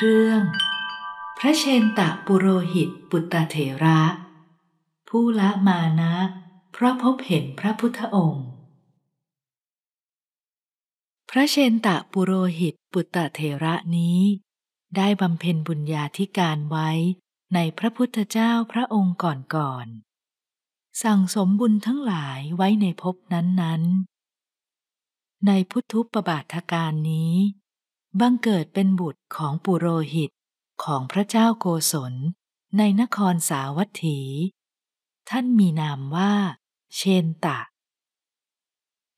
เรื่อง พระเชนตะปุโรหิตปุตตะเถระ ผู้ละมานะ เพราะพบเห็นพระพุทธองค์ พระเชนตะปุโรหิตปุตตะเถระนี้ ได้บำเพ็ญบุญญาธิการไว้ในพระพุทธเจ้าพระองค์ก่อนๆสั่งสมบุญทั้งหลายไว้ในภพนั้นๆ ในพุทธุปบาทการนี้ บังเกิดเป็นบุตรของปุโรหิตของพระเจ้าโกศลในนครสาวัตถี ท่านมีนามว่า เชนตะ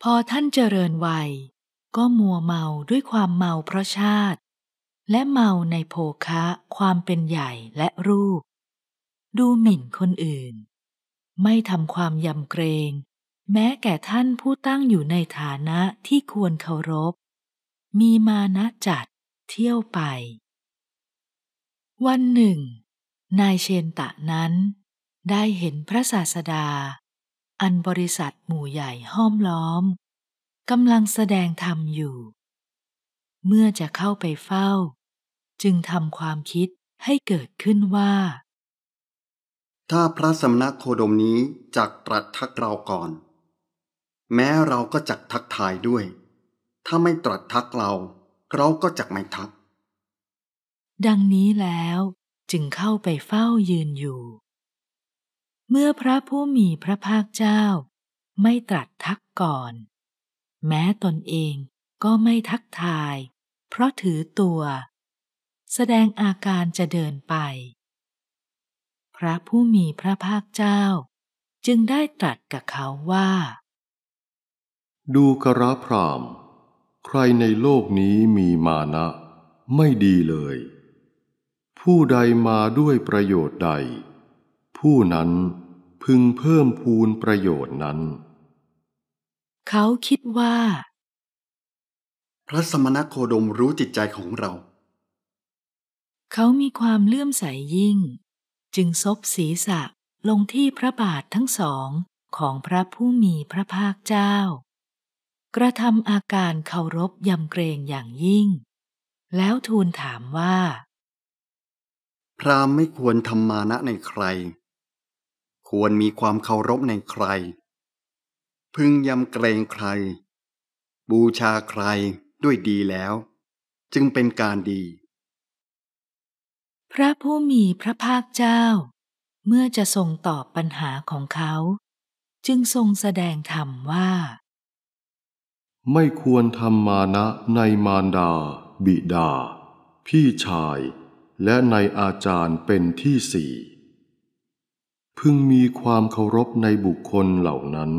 พอท่านเจริญวัย ก็มัวเมาด้วยความเมาเพราะชาติ และเมาในโภคะความเป็นใหญ่และรูป ดูหมิ่นคนอื่น ไม่ทำความยำเกรง แม้แก่ท่านผู้ตั้งอยู่ในฐานะที่ควรเคารพ มีมานะจัดเที่ยวไป วันหนึ่ง นายเชนตะนั้น ได้เห็นพระศาสดา อันบริษัทหมู่ใหญ่ห้อมล้อมกำลังแสดงธรรมอยู่ เมื่อจะเข้าไปเฝ้า จึงทำความคิดให้เกิดขึ้นว่า ถ้าพระสมณโคดมนี้จักตรัสทักเราก่อน แม้เราก็จักทักทายด้วย ถ้าไม่ตรัสทักเรา เราก็จักไม่ทัก ดังนี้แล้วจึงเข้าไปเฝ้ายืนอยู่ เมื่อพระผู้มีพระภาคเจ้า ไม่ตรัสทักก่อน แม้ตนเองก็ไม่ทักทาย เพราะถือตัว แสดงอาการจะเดินไป พระผู้มีพระภาคเจ้า จึงได้ตรัสกับเขาว่า ดูกระพราม ใครในโลกนี้มีมานะ ไม่ดีเลย ผู้ใดมาด้วยประโยชน์ใด ผู้นั้นพึงเพิ่มพูนประโยชน์นั้น เขาคิดว่า พระสมณโคดมรู้จิตใจของเรา เขามีความเลื่อมใสยิ่ง จึงซบศีรษะลงที่พระบาททั้งสองของพระผู้มีพระภาคเจ้า กระทำอาการเคารพยำเกรงอย่างยิ่ง แล้วทูลถามว่า พราหมณ์ไม่ควรทำมานะในใคร ควรมีความเคารพในใคร พึงยำเกรงใคร บูชาใครด้วยดีแล้ว จึงเป็นการดี พระผู้มีพระภาคเจ้า เมื่อจะทรงตอบปัญหาของเขา จึงทรงแสดงธรรมว่า ไม่ควรทำมานะในมารดา บิดา พี่ชาย และในอาจารย์เป็นที่สี่ พึงมีความเคารพในบุคคลเหล่านั้น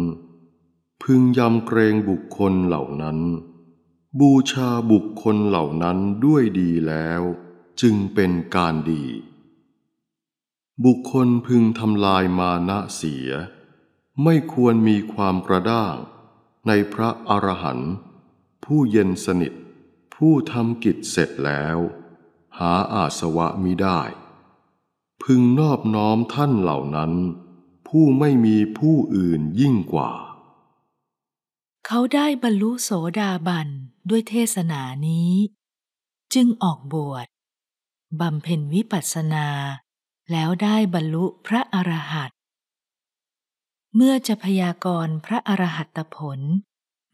พึงยำเกรงบุคคลเหล่านั้น บูชาบุคคลเหล่านั้นด้วยดีแล้ว จึงเป็นการดี บุคคลพึงทำลายมานะเสีย ไม่ควรมีความกระด้าง ในพระอรหันต์ผู้เย็นสนิท ผู้ทำกิจเสร็จแล้ว หาอาสวะมิได้ พึงนอบน้อมท่านเหล่านั้น ผู้ไม่มีผู้อื่นยิ่งกว่า เขาได้บรรลุโสดาบันด้วยเทศนานี้ จึงออกบวชบำเพ็ญวิปัสสนา แล้วได้บรรลุพระอรหันต เมื่อจะพยากรณ์พระอรหัตผล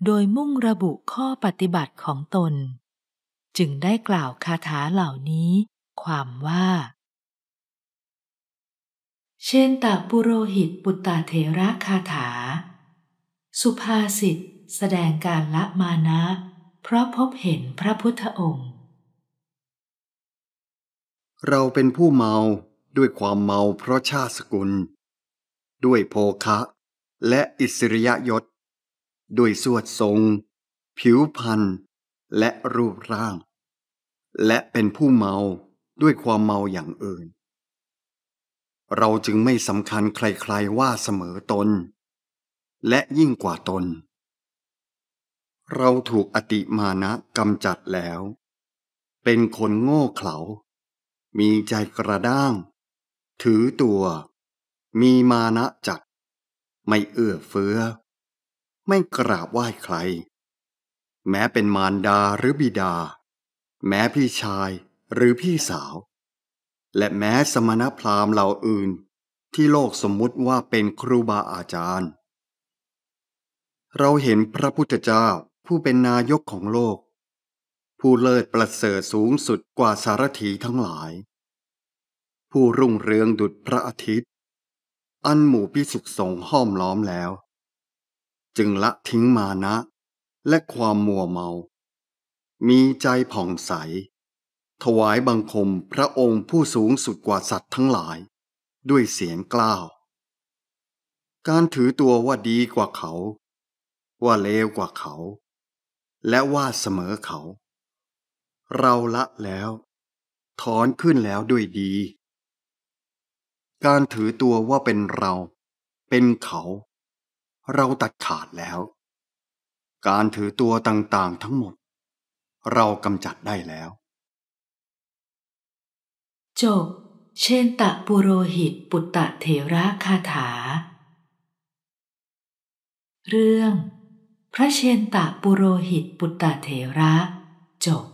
โดยมุ่งระบุข้อปฏิบัติของตน จึงได้กล่าวคาถาเหล่านี้ ความว่า เช่นตาปุโรหิตปุตตาเถระคาถา สุภาษิตแสดงการละมานะ เพราะพบเห็นพระพุทธองค์ เราเป็นผู้เมาด้วยความเมาเพราะชาติสกุล ด้วยโภคะ และอิสริยยศ ด้วยสวดทรง ผิวพรรณและรูปร่าง และเป็นผู้เมาด้วยความเมาอย่างอื่น เราจึงไม่สำคัญใครๆว่าเสมอตน และยิ่งกว่าตน เราถูกอติมานะกำจัดแล้ว เป็นคนโง่เขลา มีใจกระด้าง ถือตัว มีมานะจัด ไม่เอื้อเฟื้อ ไม่กราบไหว้ใคร แม้เป็นมารดาหรือบิดา แม้พี่ชายหรือพี่สาว และแม้สมณพราหมณ์เหล่าอื่นที่โลกสมมุติว่าเป็นครูบาอาจารย์ เราเห็นพระพุทธเจ้าผู้เป็นนายกของโลก ผู้เลิศประเสริฐสูงสุดกว่าสารถีทั้งหลาย ผู้รุ่งเรืองดุจพระอาทิตย์ อันหมู่พิสุขสงห้อมล้อมแล้ว จึงละทิ้งมานะ และความมัวเมา มีใจผ่องใส ถวายบังคมพระองค์ผู้สูงสุดกว่าสัตว์ทั้งหลาย ด้วยเสียงกล้าว การถือตัวว่าดีกว่าเขา ว่าเลวกว่าเขา และว่าเสมอเขา เราละแล้ว ถอนขึ้นแล้วด้วยดี การถือตัวว่าเป็นเรา เป็นเขา เราตัดขาดแล้ว การถือตัวต่างๆทั้งหมด เรากำจัดได้แล้ว จบ เชนตะปุโรหิตปุตตะเถระคาถา เรื่อง พระเชนตะปุโรหิตปุตตะเถระ จบ